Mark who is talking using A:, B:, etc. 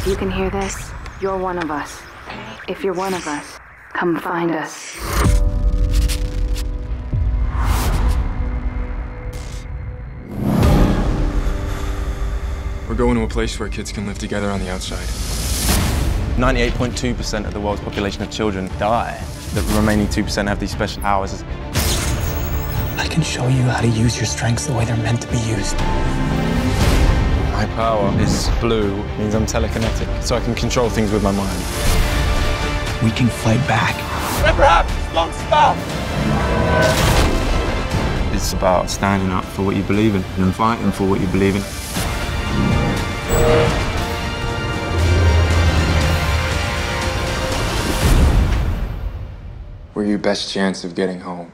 A: If you can hear this, you're one of us. If you're one of us, come find us.
B: We're going to a place where kids can live together on the outside.
C: 98.2% of the world's population of children die. The remaining 2% have these special powers.
D: I can show you how to use your strengths the way they're meant to be used.
C: My power is blue, means I'm telekinetic, so I can control things with my mind.
D: We can fight back.
C: It's about standing up for what you believe in and fighting for what you believe in.
B: We're your best chance of getting home.